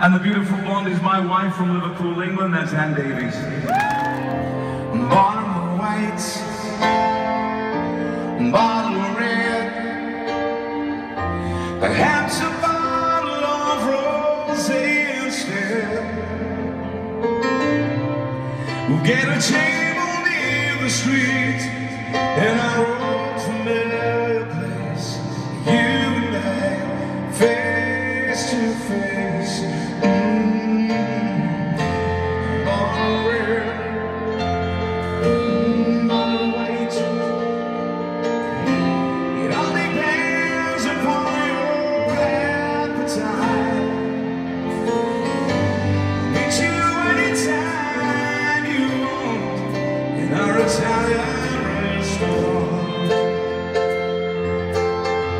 And the beautiful blonde is my wife from Liverpool, England. That's Ann Davies. Bottle of white, bottle of red, perhaps a bottle of rosé instead. We'll get a table near the street, and I'll